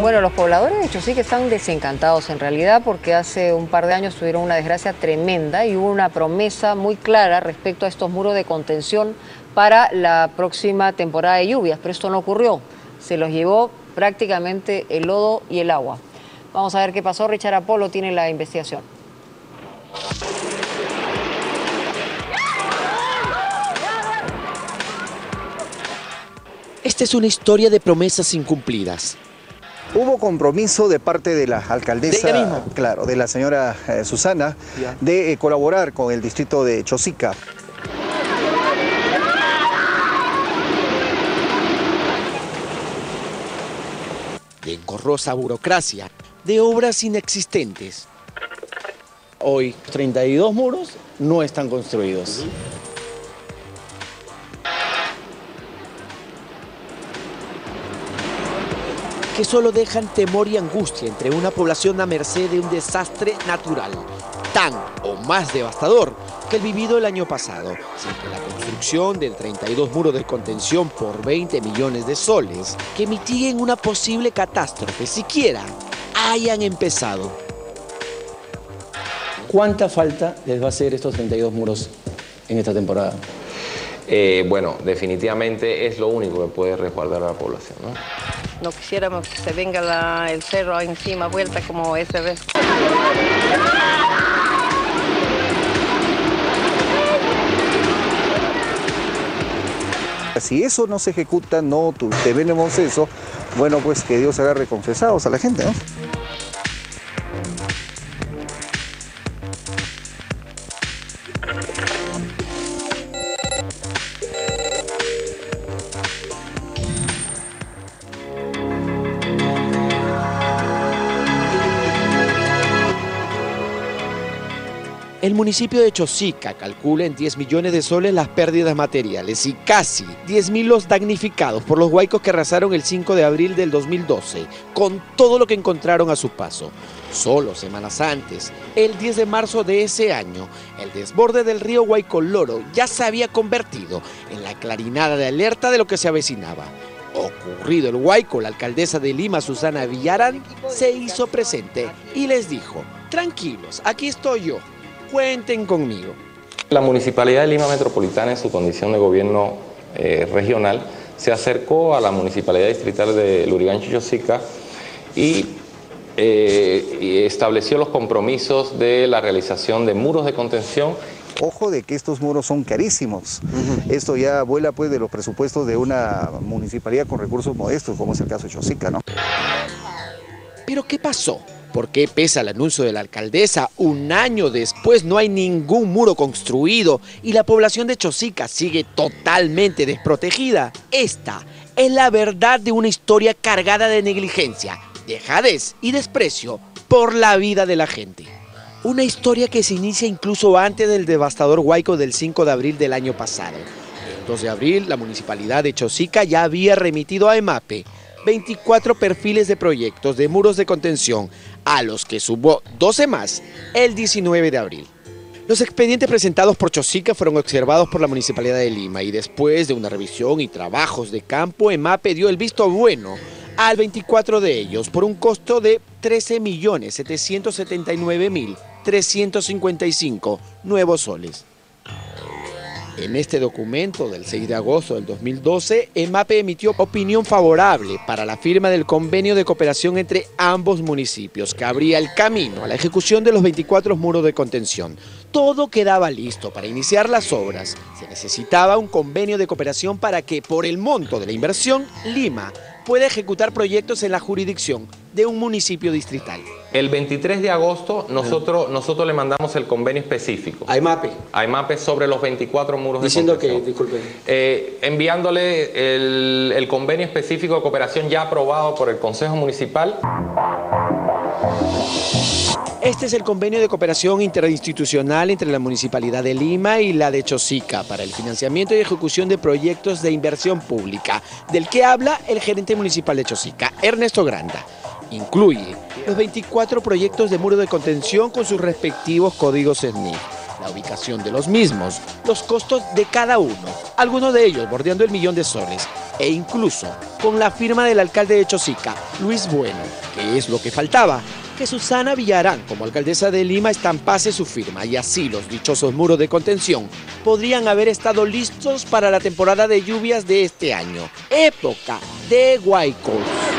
Bueno, los pobladores de hecho sí que están desencantados en realidad porque hace un par de años tuvieron una desgracia tremenda y hubo una promesa muy clara respecto a estos muros de contención para la próxima temporada de lluvias, pero esto no ocurrió. Se los llevó prácticamente el lodo y el agua. Vamos a ver qué pasó. Richard Apolo tiene la investigación. Esta es una historia de promesas incumplidas. Hubo compromiso de parte de la alcaldesa, ¿De claro, de la señora eh, Susana, Ya. de eh, colaborar con el distrito de Chosica. de engorrosa burocracia, de obras inexistentes. Hoy 32 muros no están construidos. Que solo dejan temor y angustia entre una población a merced de un desastre natural, tan o más devastador que el vivido el año pasado, sin que la construcción de 32 muros de contención por 20 millones de soles que mitiguen una posible catástrofe siquiera hayan empezado. ¿Cuánta falta les va a hacer estos 32 muros en esta temporada? Eh, bueno, definitivamente es lo único que puede resguardar a la población. ¿no? No quisiéramos que se venga el cerro encima, vuelta como esa vez. Si eso no se ejecuta, no tenemos eso, bueno, pues que Dios haga reconfesados a la gente, ¿no? El municipio de Chosica calcula en 10 millones de soles las pérdidas materiales y casi 10 mil los damnificados por los huaicos que arrasaron el 5 de abril del 2012, con todo lo que encontraron a su paso. Solo semanas antes, el 10 de marzo de ese año, el desborde del río Huaycoloro ya se había convertido en la clarinada de alerta de lo que se avecinaba. Ocurrido el Huayco, la alcaldesa de Lima, Susana Villarán, se hizo presente y les dijo, tranquilos, aquí estoy yo, cuenten conmigo. La Municipalidad de Lima Metropolitana, en su condición de gobierno eh, regional, se acercó a la Municipalidad Distrital de Lurigancho Chosica y, eh, y estableció los compromisos de la realización de muros de contención Ojo de que estos muros son carísimos. Esto ya vuela pues de los presupuestos de una municipalidad con recursos modestos, como es el caso de Chosica, ¿no? Pero ¿qué pasó? ¿Por qué pese al anuncio de la alcaldesa, un año después no hay ningún muro construido y la población de Chosica sigue totalmente desprotegida? Esta es la verdad de una historia cargada de negligencia, dejadez y desprecio por la vida de la gente. Una historia que se inicia incluso antes del devastador huaico del 5 de abril del año pasado. El 2 de abril, la municipalidad de Chosica ya había remitido a EMAPE 24 perfiles de proyectos de muros de contención, a los que sumó 12 más el 19 de abril. Los expedientes presentados por Chosica fueron observados por la Municipalidad de Lima y después de una revisión y trabajos de campo, EMAPE dio el visto bueno al 24 de ellos por un costo de 13.779.355 nuevos soles. En este documento del 6 de agosto del 2012, EMAPE emitió opinión favorable para la firma del convenio de cooperación entre ambos municipios, que abría el camino a la ejecución de los 24 muros de contención. Todo quedaba listo para iniciar las obras. Se necesitaba un convenio de cooperación para que, por el monto de la inversión, Lima pueda ejecutar proyectos en la jurisdicción de un municipio distrital. El 23 de agosto nosotros, nosotros le mandamos el convenio específico A EMAPE, a IMAPE sobre los 24 muros diciendo de que, contención. disculpen, Eh, enviándole el, el convenio específico de cooperación ya aprobado por el Consejo Municipal. Este es el convenio de cooperación interinstitucional entre la Municipalidad de Lima y la de Chosica para el financiamiento y ejecución de proyectos de inversión pública, del que habla el gerente municipal de Chosica, Ernesto Granda. Incluye los 24 proyectos de muro de contención con sus respectivos códigos SNIF, la ubicación de los mismos, los costos de cada uno, algunos de ellos bordeando el millón de soles, e incluso con la firma del alcalde de Chosica, Luis Bueno, que es lo que faltaba, que Susana Villarán, como alcaldesa de Lima, estampase su firma y así los dichosos muros de contención podrían haber estado listos para la temporada de lluvias de este año, época de huaicos.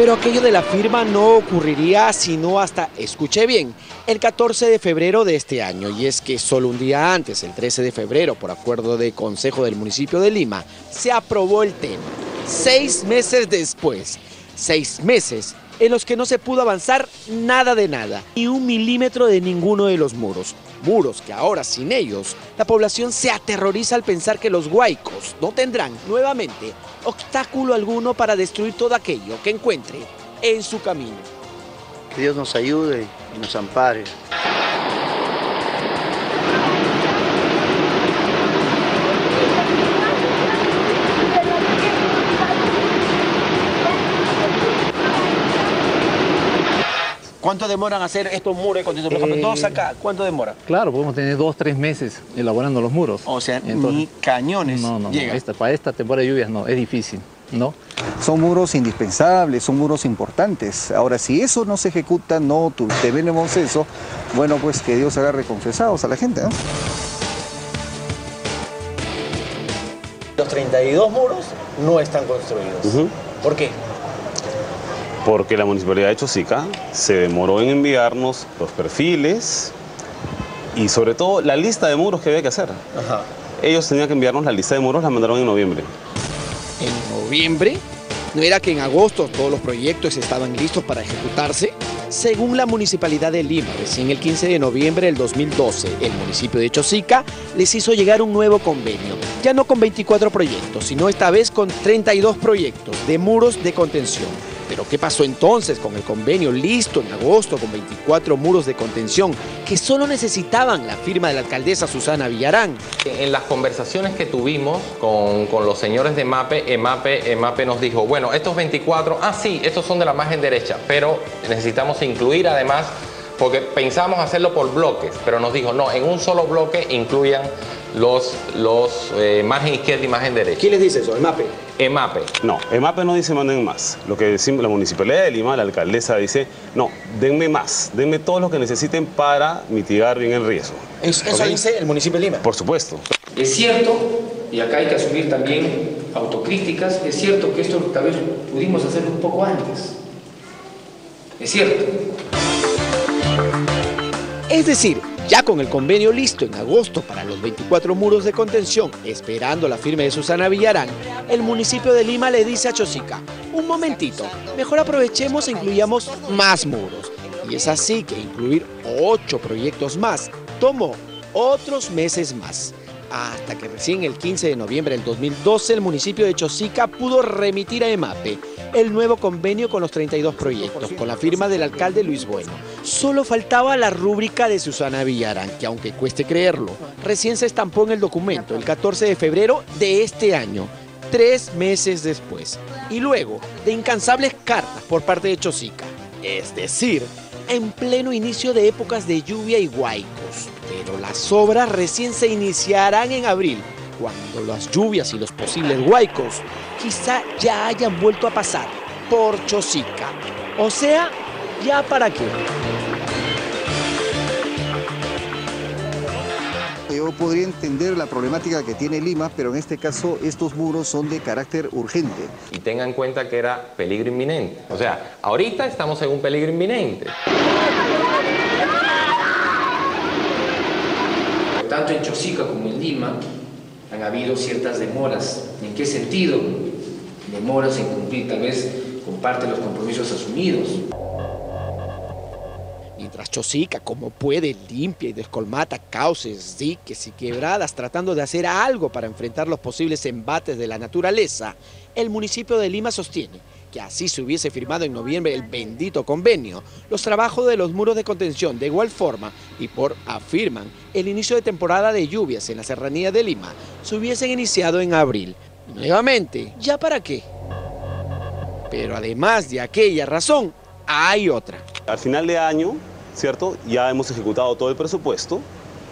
Pero aquello de la firma no ocurriría sino hasta, escuche bien, el 14 de febrero de este año. Y es que solo un día antes, el 13 de febrero, por acuerdo de Consejo del Municipio de Lima, se aprobó el tema. Seis meses después, seis meses en los que no se pudo avanzar nada de nada, ni un milímetro de ninguno de los muros. Muros que ahora sin ellos, la población se aterroriza al pensar que los huaicos no tendrán nuevamente obstáculo alguno para destruir todo aquello que encuentre en su camino. Que Dios nos ayude y nos ampare. ¿Cuánto demoran hacer estos muros ejemplo, Eh, todos acá, ¿cuánto demora? Claro, podemos tener dos, tres meses elaborando los muros. O sea, Entonces- ni cañones No, no, no, esta- para esta temporada de lluvias no, es difícil, ¿no? Son muros indispensables, son muros importantes. Ahora, si eso no se ejecuta, no tu- tenemos eso, bueno, pues que Dios haga reconfesados a la gente, ¿no? Los 32 muros no están construidos. ¿Por qué? Porque la Municipalidad de Chosica se demoró en enviarnos los perfiles y sobre todo la lista de muros que había que hacer. Ajá. Ellos tenían que enviarnos la lista de muros, la mandaron en noviembre. en noviembre? ¿No era que en agosto todos los proyectos estaban listos para ejecutarse? Según la Municipalidad de Lima, recién el 15 de noviembre del 2012, el municipio de Chosica les hizo llegar un nuevo convenio, ya no con 24 proyectos, sino esta vez con 32 proyectos de muros de contención. Pero ¿qué pasó entonces con el convenio listo en agosto con 24 muros de contención que solo necesitaban la firma de la alcaldesa Susana Villarán? En las conversaciones que tuvimos con, con los señores de MAPE, EMAPE, EMAPE nos dijo, bueno, estos 24, ah sí, estos son de la margen derecha, pero necesitamos incluir además, porque pensamos hacerlo por bloques, pero nos dijo, no, en un solo bloque incluyan los, los eh, margen izquierda y margen derecha. ¿Quién les dice eso? ¿El MAPE? EMAPE. No, EMAPE no dice manden más. Lo que decimos, la Municipalidad de Lima, la alcaldesa dice, no, denme más, denme todo lo que necesiten para mitigar bien el riesgo. Eso, dice el municipio de Lima. Por supuesto. Es cierto, y acá hay que asumir también autocríticas, es cierto que esto tal vez pudimos hacerlo un poco antes. Es cierto. Es decir, ya con el convenio listo en agosto para los 24 muros de contención, esperando la firma de Susana Villarán, el municipio de Lima le dice a Chosica, un momentito, mejor aprovechemos e incluyamos más muros. Y es así que incluir ocho proyectos más tomó otros meses más. Hasta que recién el 15 de noviembre del 2012 el municipio de Chosica pudo remitir a EMAPE el nuevo convenio con los 32 proyectos, con la firma del alcalde Luis Bueno. Solo faltaba la rúbrica de Susana Villarán, que aunque cueste creerlo, recién se estampó en el documento el 14 de febrero de este año, tres meses después. Y luego de incansables cartas por parte de Chosica. Es decir, en pleno inicio de épocas de lluvia y huaicos. Pero las obras recién se iniciarán en abril, cuando las lluvias y los posibles huaicos quizá ya hayan vuelto a pasar por Chosica. O sea, ¿ya para qué? Yo podría entender la problemática que tiene Lima, pero en este caso estos muros son de carácter urgente. Y tenga en cuenta que era peligro inminente. O sea, ahorita estamos en un peligro inminente. Tanto en Chosica como en Lima han habido ciertas demoras. ¿En qué sentido? Demoras en cumplir tal vez con parte de los compromisos asumidos. Mientras Chosica, como puede, limpia y descolmata cauces, diques y quebradas, tratando de hacer algo para enfrentar los posibles embates de la naturaleza, el municipio de Lima sostiene que así se hubiese firmado en noviembre el bendito convenio, los trabajos de los muros de contención de igual forma y por, afirman, el inicio de temporada de lluvias en la serranía de Lima se hubiesen iniciado en abril. Nuevamente, ¿ya para qué? Pero además de aquella razón, hay otra. Al final de año, ¿cierto? Ya hemos ejecutado todo el presupuesto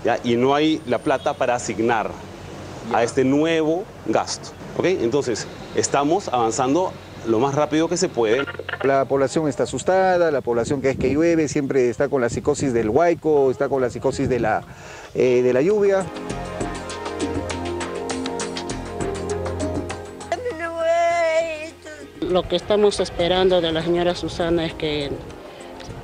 ¿ya? y no hay la plata para asignar a este nuevo gasto. ¿ok? Entonces, estamos avanzando lo más rápido que se puede. La población está asustada, la población que es que llueve siempre está con la psicosis del huaico, está con la psicosis de la, eh, de la lluvia. Lo que estamos esperando de la señora Susana es que,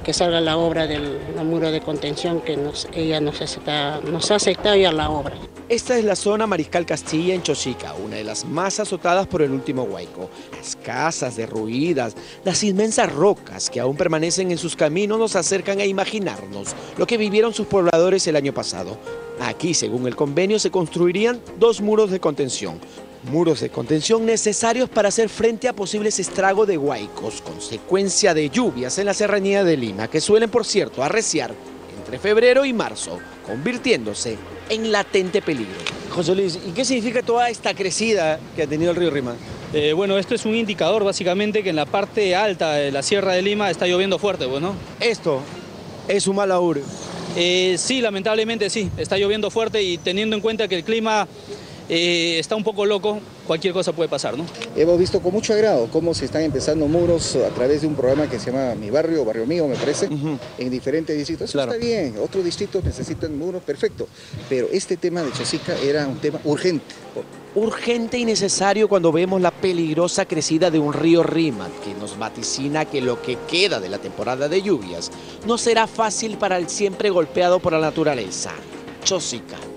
que salga la obra del muro de contención, que ella nos, acepta, nos ha aceptado ya la obra. Esta es la zona Mariscal Castilla en Chosica, una de las más azotadas por el último huaico. Las casas derruidas, las inmensas rocas que aún permanecen en sus caminos nos acercan a imaginarnos lo que vivieron sus pobladores el año pasado. Aquí, según el convenio, se construirían dos muros de contención. Muros de contención necesarios para hacer frente a posibles estragos de huaicos, consecuencia de lluvias en la serranía de Lima, que suelen, por cierto, arreciar entre febrero y marzo, convirtiéndose en latente peligro. José Luis, ¿y qué significa toda esta crecida que ha tenido el río Rima? Eh, bueno, esto es un indicador básicamente que en la parte alta de la Sierra de Lima está lloviendo fuerte, bueno. Esto es un mal augurio. Eh, sí, lamentablemente sí, está lloviendo fuerte y teniendo en cuenta que el clima eh, está un poco loco, cualquier cosa puede pasar, ¿no? Hemos visto con mucho agrado cómo se están empezando muros a través de un programa que se llama Mi Barrio, Barrio Mío, me parece, en diferentes distritos. Eso está bien, otros distritos necesitan muros, perfecto. Pero este tema de Chosica era un tema urgente. Urgente y necesario cuando vemos la peligrosa crecida de un río Rímac que nos vaticina que lo que queda de la temporada de lluvias no será fácil para el siempre golpeado por la naturaleza. Chosica.